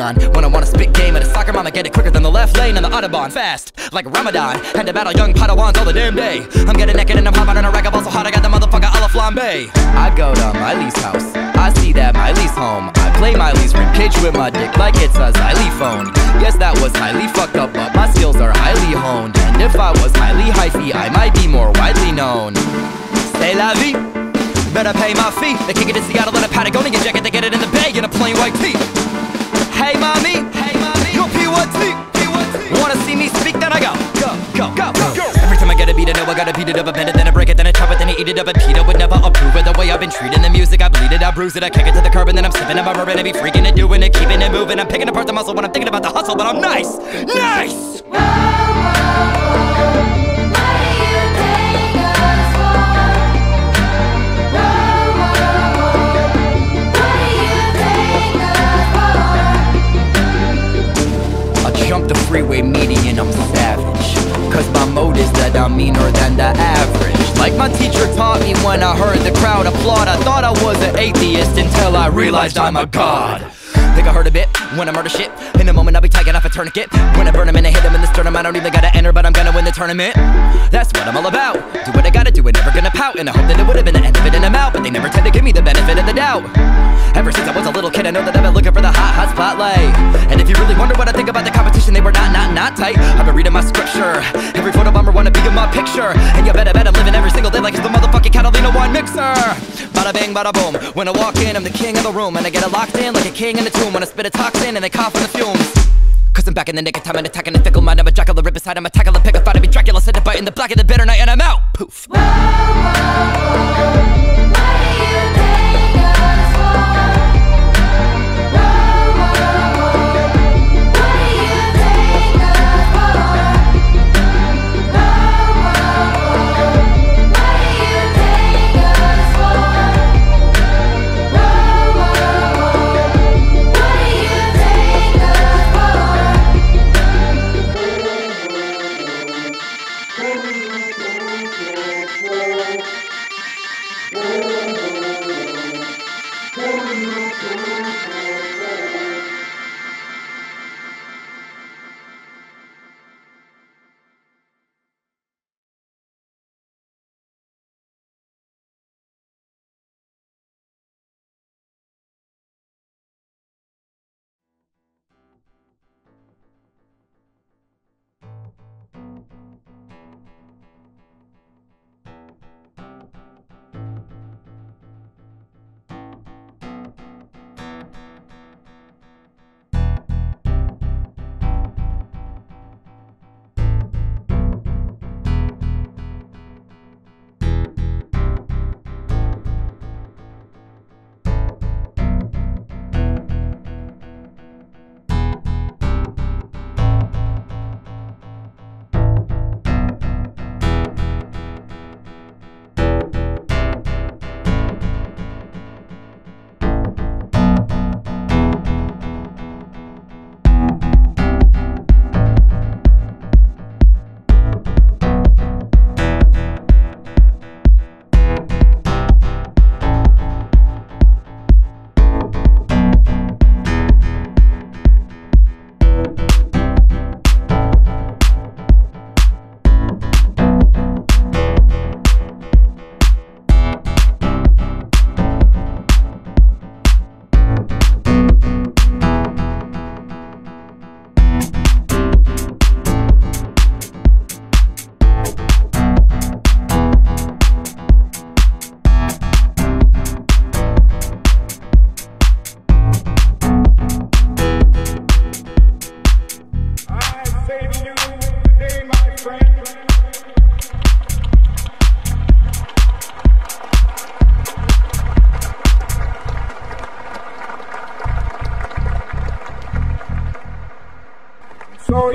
gun. When I wanna spit game at a soccer mom, I get it quicker than the left lane on the Autobahn. Fast, like Ramadan. Had to battle young Padawans all the damn day. I'm getting naked and I'm hopping on a rack of so hot I got the motherfucker a la flambe. I go to Miley's house. I see that Miley's home. I play Miley's ribcage with my dick like it's a xylophone. Yes, that was highly fucked up, but my skills are highly honed. And if I was highly hyphy, I might be more widely known. C'est la vie. Better pay my fee. They kick it in Seattle in a Patagonia jacket. They get it in the in plain white tee. Hey, mommy. Hey, mommy. Yo, P1T. P1T. Wanna see me speak? Then I go. Go, go, go, go. Every time I gotta beat it, know I gotta beat it up, I bend it, then I break it, then I chop it, then I eat it up. And Peter would never approve of the way I've been treating the music. I bleed it, I bruise it, I kick it to the curb, and then I'm sipping on my and be freaking it, doing it, keeping it moving. I'm picking apart the muscle when I'm thinking about the hustle, but I'm nice, nice. I freeway median, I'm savage. Cause my mode is that I'm meaner than the average. Like my teacher taught me when I heard the crowd applaud. I thought I was an atheist until I realized I'm a god. Think I heard a bit when I murder shit. In a moment, I'll be taking off a tourniquet. When I burn him and I hit him in the sternum, I don't even gotta enter, but I'm gonna win the tournament. That's what I'm all about. Do what I gotta do, and never gonna pout. And I hope that it would have been the end of it and I'm out, but they never tend to give me the benefit of the doubt. Ever since I was a little kid, I know that I've been looking for the hot, hot spotlight. And if you really wonder what I think about the competition, they were not, not, not tight. I've been reading my scripture. Every photo bomber wanna be in my picture. And you better bet I'm living every single day like it's the motherfucking Catalina wine mixer. Bada bang, bada boom. When I walk in, I'm the king of the room. And I get it locked in like a king in a tomb. When I spit a toxin and they cough on the fumes. Cause I'm back in the nick of time and attacking the fickle mind. I'm a jackal, the rip aside. I'm a tackle, the pick a fight. I be Dracula, sit the bite in the black of the bitter night, and I'm out. Poof. I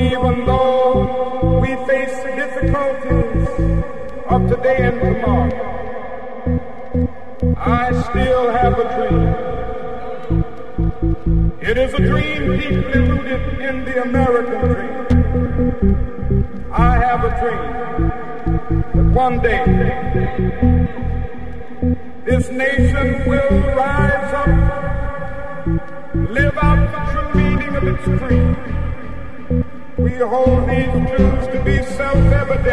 even though we face difficulties of today and tomorrow, I still have a dream. It is a dream deeply rooted in the American dream. I have a dream that one day this nation will rise up, live out the true meaning of its creed. We hold these truths to be self-evident